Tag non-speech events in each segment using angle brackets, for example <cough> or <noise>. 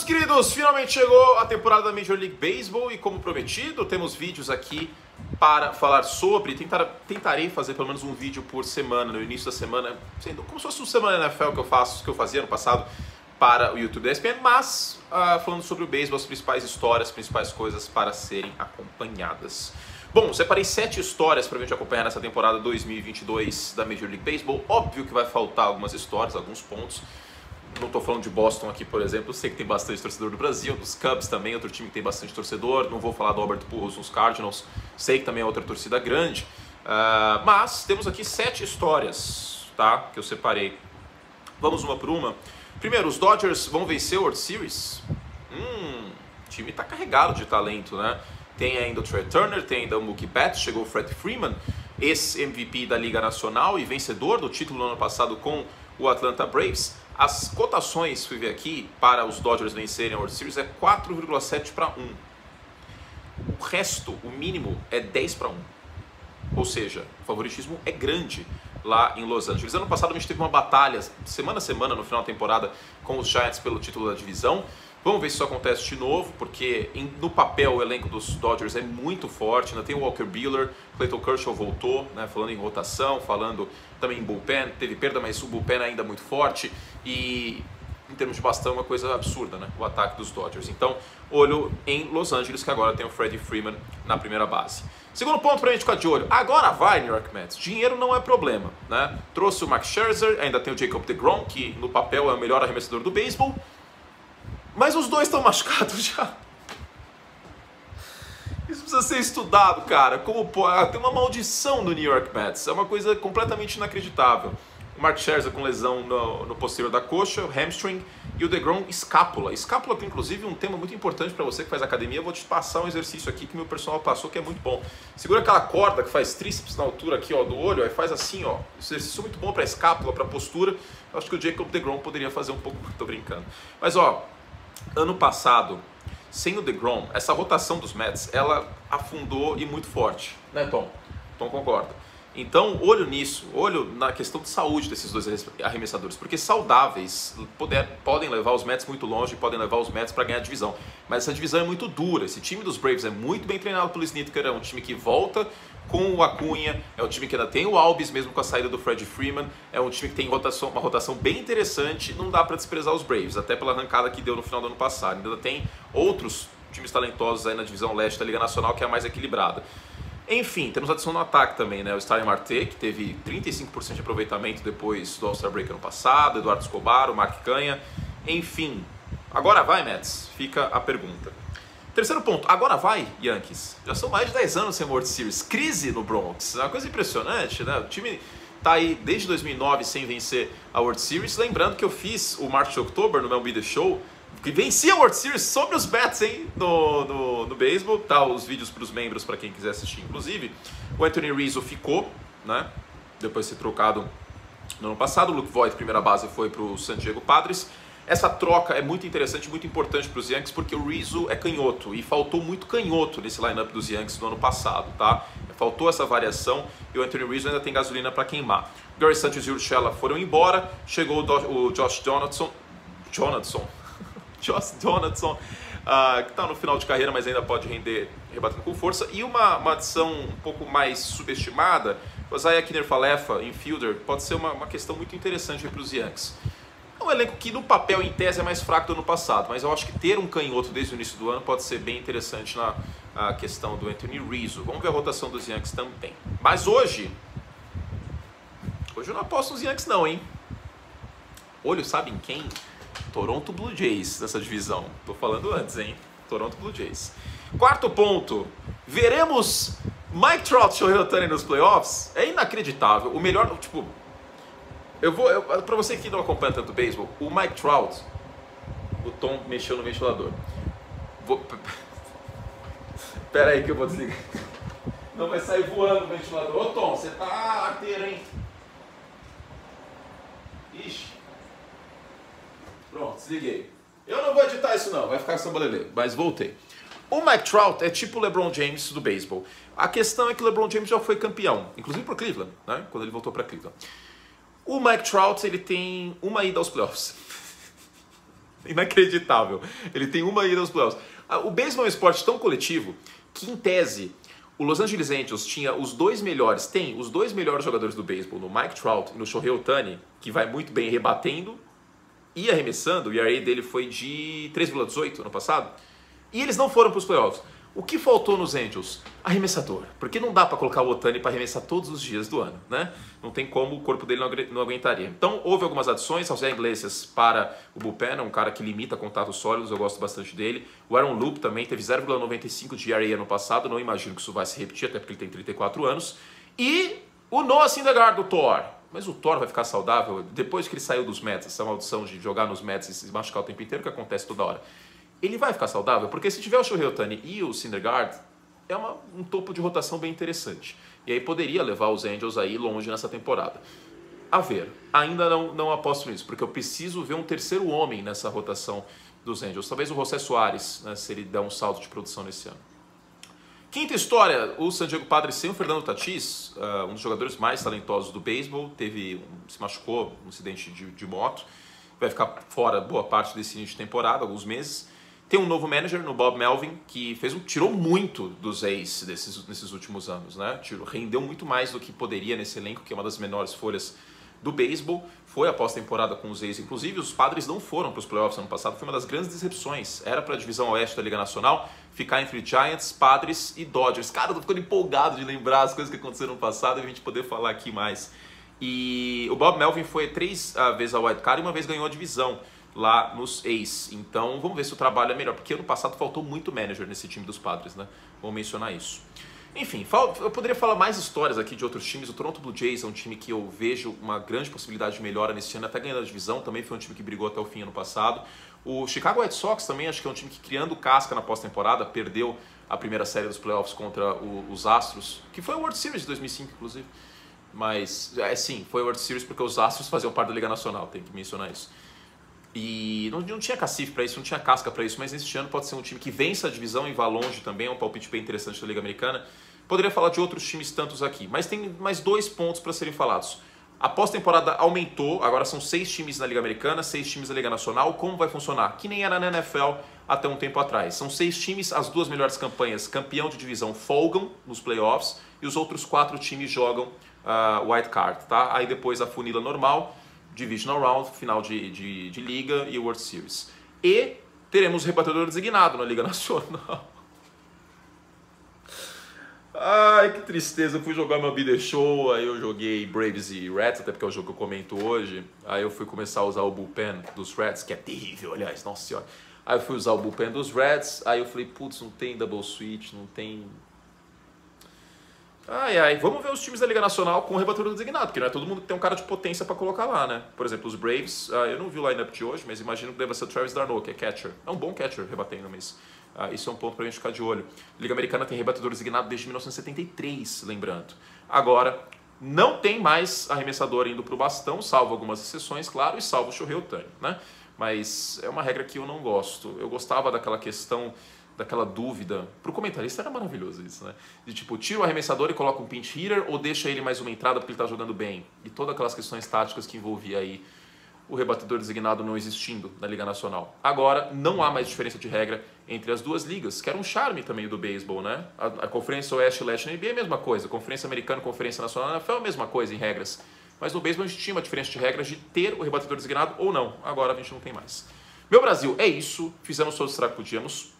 meus queridos, finalmente chegou a temporada da Major League Baseball e como prometido, temos vídeos aqui para falar sobre. Tentar, tentarei fazer pelo menos um vídeo por semana, no início da semana, sendo como se fosse uma semana NFL que eu faço, que eu fazia no passado para o YouTube da ESPN, mas uh, falando sobre o beisebol, as principais histórias, as principais coisas para serem acompanhadas. Bom, separei sete histórias para a gente acompanhar nessa temporada 2022 da Major League Baseball. Óbvio que vai faltar algumas histórias, alguns pontos. Não estou falando de Boston aqui, por exemplo. Sei que tem bastante torcedor do Brasil, dos Cubs também, outro time que tem bastante torcedor. Não vou falar do Albert Pujols nos Cardinals. Sei que também é outra torcida grande. Uh, mas temos aqui sete histórias, tá? Que eu separei. Vamos uma por uma. Primeiro, os Dodgers vão vencer o World Series? Hum, o time está carregado de talento, né? Tem ainda o Trey Turner, tem ainda o Mookie Betts, chegou o Fred Freeman, ex-MVP da Liga Nacional e vencedor do título no ano passado com o Atlanta Braves. As cotações, fui ver aqui, para os Dodgers vencerem a World Series é 4,7 para 1. O resto, o mínimo, é 10 para 1. Ou seja, o favoritismo é grande lá em Los Angeles. Ano passado a gente teve uma batalha semana a semana no final da temporada com os Giants pelo título da divisão. Vamos ver se isso acontece de novo, porque em, no papel o elenco dos Dodgers é muito forte. Ainda tem o Walker Buehler, Clayton Kershaw voltou, né, falando em rotação, falando também em bullpen. Teve perda, mas o bullpen ainda é muito forte. E em termos de bastão, é uma coisa absurda, né? O ataque dos Dodgers. Então, olho em Los Angeles, que agora tem o Freddie Freeman na primeira base. Segundo ponto pra gente ficar de olho. Agora vai, New York Mets. Dinheiro não é problema, né? Trouxe o Max Scherzer, ainda tem o Jacob DeGrom, que no papel é o melhor arremessador do beisebol. Mas os dois estão machucados <laughs> já. Isso precisa ser estudado, cara. Como pode... Tem uma maldição no New York Mets. É uma coisa completamente inacreditável. O Mark Scherzer com lesão no, no posterior da coxa, o hamstring e o DeGrom escápula. Escápula tem inclusive um tema muito importante para você que faz academia. Eu vou te passar um exercício aqui que meu personal passou que é muito bom. Segura aquela corda que faz tríceps na altura aqui ó, do olho, aí faz assim, ó. Exercício é muito bom para escápula, para postura. Eu acho que o Jacob DeGrom poderia fazer um pouco, <laughs> tô brincando. Mas ó, ano passado, sem o DeGrom, essa rotação dos Mets, ela afundou e muito forte, né, Tom? Tom concorda. Então, olho nisso, olho na questão de saúde desses dois arremessadores, porque saudáveis poder, podem levar os Mets muito longe, podem levar os Mets para ganhar a divisão. Mas essa divisão é muito dura. Esse time dos Braves é muito bem treinado pelo Snitker, é um time que volta com o Acunha, é um time que ainda tem o Alves, mesmo com a saída do Fred Freeman, é um time que tem rotação, uma rotação bem interessante, não dá para desprezar os Braves, até pela arrancada que deu no final do ano passado. Ainda tem outros times talentosos aí na divisão leste da Liga Nacional que é a mais equilibrada. Enfim, temos adição no ataque também, né? O Starling Marte, que teve 35% de aproveitamento depois do All-Star Break ano passado, Eduardo Escobar, o Mark Canha. Enfim, agora vai, Mets? Fica a pergunta. Terceiro ponto, agora vai, Yankees. Já são mais de 10 anos sem World Series. Crise no Bronx. É uma coisa impressionante, né? O time tá aí desde 2009 sem vencer a World Series. Lembrando que eu fiz o March October no meu Be The Show que vencia a World Series sobre os bets, hein, no, no, no beisebol. Tá os vídeos para os membros, para quem quiser assistir, inclusive. O Anthony Rizzo ficou, né, depois de ser trocado no ano passado. O Luke Voigt, primeira base, foi para o San Diego Padres. Essa troca é muito interessante, muito importante para os Yankees, porque o Rizzo é canhoto e faltou muito canhoto nesse lineup dos Yankees no ano passado, tá? Faltou essa variação e o Anthony Rizzo ainda tem gasolina para queimar. Gary Sanchez e o Urshela foram embora, chegou o Josh Donaldson, Jonathan, Josh Donaldson, uh, que está no final de carreira, mas ainda pode render rebatendo com força. E uma, uma adição um pouco mais subestimada, o Isaiah Kinner-Falefa, infielder, pode ser uma, uma questão muito interessante para os Yankees. É um elenco que no papel, em tese, é mais fraco do ano passado, mas eu acho que ter um canhoto desde o início do ano pode ser bem interessante na questão do Anthony Rizzo. Vamos ver a rotação dos Yankees também. Mas hoje, hoje eu não aposto nos Yankees não, hein? Olho, sabe em quem? Toronto Blue Jays nessa divisão. Tô falando antes, hein? Toronto Blue Jays. Quarto ponto. Veremos Mike Trout Shohei nos playoffs? É inacreditável. O melhor, tipo, eu vou, eu, pra você que não acompanha tanto beisebol, o Mike Trout, o Tom mexeu no ventilador. Vou, <laughs> pera aí que eu vou desligar. Não vai sair voando o ventilador. Ô Tom, você tá arteiro, hein? Ixi. Pronto, desliguei. Eu não vou editar isso não, vai ficar sambalelê, mas voltei. O Mike Trout é tipo o LeBron James do beisebol. A questão é que o LeBron James já foi campeão, inclusive para Cleveland, né? Quando ele voltou para Cleveland. O Mike Trout ele tem uma ida aos playoffs. <laughs> Inacreditável. Ele tem uma ida aos playoffs. Ah, o beisebol é um esporte tão coletivo que, em tese, o Los Angeles Angels tinha os dois melhores, tem os dois melhores jogadores do beisebol, no Mike Trout e no Shohei Otani, que vai muito bem rebatendo e arremessando. O ERA dele foi de 3,18 ano passado. E eles não foram para os playoffs. O que faltou nos Angels? Arremessador. Porque não dá para colocar o Otani para arremessar todos os dias do ano, né? Não tem como, o corpo dele não aguentaria. Então, houve algumas adições. José Iglesias para o bullpen, um cara que limita contatos sólidos, eu gosto bastante dele. O Aaron Loop também teve 0,95 de ERA ano passado, não imagino que isso vai se repetir, até porque ele tem 34 anos. E o Noah Syndergaard do Thor. Mas o Thor vai ficar saudável depois que ele saiu dos Mets, essa maldição de jogar nos Mets e se machucar o tempo inteiro, que acontece toda hora ele vai ficar saudável? Porque se tiver o Shohei Otani e o Syndergaard, é uma, um topo de rotação bem interessante. E aí poderia levar os Angels aí longe nessa temporada. A ver, ainda não, não aposto nisso, porque eu preciso ver um terceiro homem nessa rotação dos Angels. Talvez o José Soares, né, se ele der um salto de produção nesse ano. Quinta história, o San Diego Padres sem o Fernando Tatis, uh, um dos jogadores mais talentosos do beisebol, teve se machucou um acidente de, de moto, vai ficar fora boa parte desse início de temporada, alguns meses. Tem um novo manager no Bob Melvin que fez um, tirou muito dos A's desses, nesses últimos anos, né? Tirou, rendeu muito mais do que poderia nesse elenco, que é uma das menores folhas do beisebol. Foi a pós-temporada com os A's, inclusive os Padres não foram para os playoffs ano passado, foi uma das grandes decepções. Era para a divisão oeste da Liga Nacional ficar entre Giants, Padres e Dodgers. Cara, eu tô ficando empolgado de lembrar as coisas que aconteceram no passado e a gente poder falar aqui mais. E o Bob Melvin foi três uh, vezes a wild card e uma vez ganhou a divisão lá nos A's. Então vamos ver se o trabalho é melhor, porque ano passado faltou muito manager nesse time dos Padres, né? Vou mencionar isso. Enfim, eu poderia falar mais histórias aqui de outros times. O Toronto Blue Jays é um time que eu vejo uma grande possibilidade de melhora nesse ano, até ganhando a divisão, também foi um time que brigou até o fim ano passado. O Chicago White Sox também acho que é um time que criando casca na pós-temporada, perdeu a primeira série dos playoffs contra os Astros, que foi o World Series de 2005, inclusive. Mas, é sim, foi o World Series porque os Astros faziam parte da Liga Nacional, tem que mencionar isso. E não, não tinha cacife para isso, não tinha casca para isso, mas neste ano pode ser um time que vença a divisão e vá longe também, é um palpite bem interessante da Liga Americana. Poderia falar de outros times tantos aqui, mas tem mais dois pontos para serem falados. A pós-temporada aumentou, agora são seis times na Liga Americana, seis times na Liga Nacional. Como vai funcionar? Que nem era na NFL até um tempo atrás. São seis times, as duas melhores campanhas, campeão de divisão, folgam nos playoffs e os outros quatro times jogam uh, white card, tá? Aí depois a funila normal Divisional Round, final de, de, de Liga e World Series. E teremos rebatedor designado na Liga <laughs> Nacional. Ai, que tristeza. Eu fui jogar meu Bidder Show, aí eu joguei Braves e Reds, até porque é o jogo que eu comento hoje. Aí eu fui começar a usar o bullpen dos Reds, que é terrível, aliás, nossa senhora. Aí eu fui usar o bullpen dos Reds, aí eu falei, putz, não tem double switch, não tem Ai, ai, vamos ver os times da Liga Nacional com o rebatedor designado, porque não é todo mundo que tem um cara de potência para colocar lá, né? Por exemplo, os Braves, uh, eu não vi o lineup de hoje, mas imagino que deva ser o Travis Darno, que é catcher. É um bom catcher rebatendo, mas uh, isso é um ponto para a gente ficar de olho. Liga Americana tem rebatedor designado desde 1973, lembrando. Agora, não tem mais arremessador indo para o bastão, salvo algumas exceções, claro, e salvo o Shohei Otani, né? Mas é uma regra que eu não gosto. Eu gostava daquela questão daquela dúvida. Para o comentarista era maravilhoso isso, né? De tipo, tira o arremessador e coloca um pinch hitter ou deixa ele mais uma entrada porque ele está jogando bem. E todas aquelas questões táticas que envolvia aí o rebatedor designado não existindo na Liga Nacional. Agora, não há mais diferença de regra entre as duas ligas, que era um charme também do beisebol, né? A, a Conferência Oeste e Leste na NBA é a mesma coisa, Conferência Americana e Conferência Nacional na é a mesma coisa em regras. Mas no beisebol a gente tinha uma diferença de regras de ter o rebatedor designado ou não. Agora a gente não tem mais. Meu Brasil, é isso. Fizemos todos os que podíamos.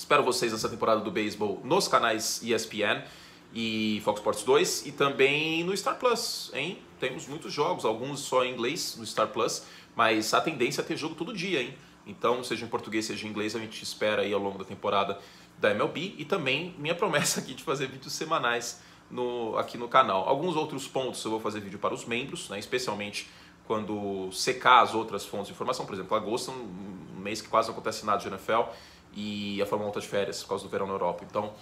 Espero vocês nessa temporada do beisebol nos canais ESPN e Fox Sports 2 e também no Star Plus, hein? Temos muitos jogos, alguns só em inglês no Star Plus, mas a tendência é ter jogo todo dia, hein? Então, seja em português, seja em inglês, a gente espera aí ao longo da temporada da MLB e também minha promessa aqui de fazer vídeos semanais no, aqui no canal. Alguns outros pontos eu vou fazer vídeo para os membros, né? especialmente quando secar as outras fontes de informação. Por exemplo, agosto um mês que quase não acontece nada de NFL e a Fórmula 1 está de férias por causa do verão na Europa. Então,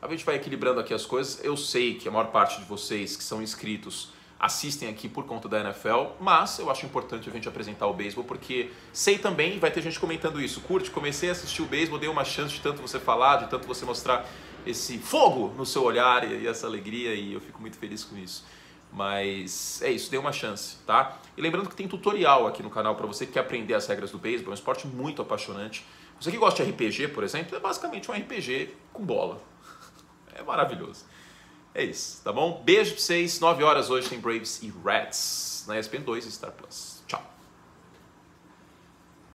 a gente vai equilibrando aqui as coisas. Eu sei que a maior parte de vocês que são inscritos assistem aqui por conta da NFL, mas eu acho importante a gente apresentar o beisebol porque sei também, vai ter gente comentando isso. Curte, comecei a assistir o beisebol, dei uma chance de tanto você falar, de tanto você mostrar esse fogo no seu olhar e essa alegria e eu fico muito feliz com isso. Mas é isso, dê uma chance, tá? E lembrando que tem tutorial aqui no canal para você que quer aprender as regras do beisebol, é um esporte muito apaixonante. Você que gosta de RPG, por exemplo, é basicamente um RPG com bola. É maravilhoso. É isso, tá bom? Beijo pra vocês. 9 horas hoje tem Braves e Reds na ESPN 2 e Star Plus.